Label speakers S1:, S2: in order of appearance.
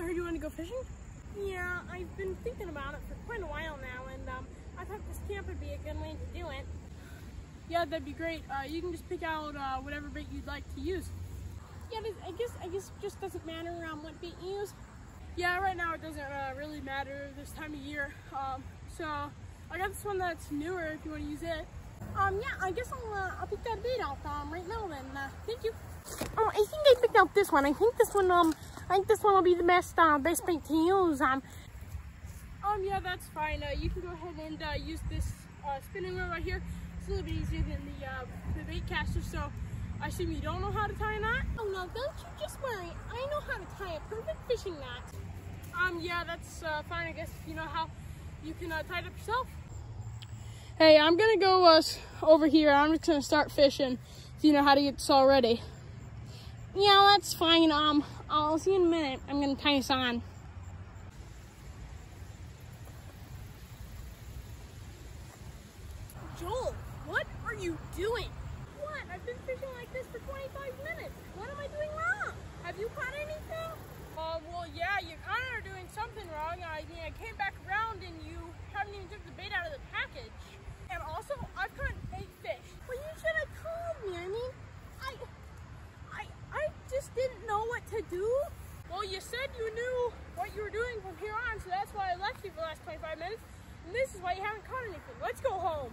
S1: I heard you want to go fishing?
S2: Yeah, I've been thinking about it for quite a while now, and um, I thought this camp would be a good way to do it.
S1: Yeah, that'd be great. Uh, you can just pick out uh, whatever bait you'd like to use.
S2: Yeah, I guess I guess it just doesn't matter um, what bait you use.
S1: Yeah, right now it doesn't uh, really matter this time of year. Um, so I got this one that's newer if you want to use it.
S2: Um, yeah, I guess I'll, uh, I'll pick that bait out um, right now then. Uh, thank you. Oh, I think I picked out this one. I think this one, um, I think this one will be the best, uh, best bait to use. Um,
S1: um, yeah, that's fine. Uh, you can go ahead and uh, use this uh, spinning reel right here. It's a little bit easier than the, uh, the bait caster, so I assume you don't know how to tie a knot?
S2: Oh, no, don't you just worry. I know how to tie a perfect fishing knot.
S1: Um, yeah, that's uh, fine. I guess if you know how you can uh, tie it up yourself. Hey, I'm gonna go uh, over here. I'm just gonna start fishing. So you know how to get this all ready.
S2: Yeah, that's fine. Um, I'll see you in a minute. I'm gonna tie this on.
S1: Joel, what are you doing?
S2: What? I've been fishing like this for 25 minutes. What am I doing wrong? Have you caught anything?
S1: Uh, well, yeah, you kind of are doing something wrong. I, you know, came back around and you haven't even took the bait out of the package. And also, I've caught eight fish.
S2: Well, you should have told me. I mean, I, I, I just didn't know what to do.
S1: Well, you said you knew what you were doing from here on, so that's why I left you for the last 25 minutes. And this is why you haven't caught anything. Let's go home.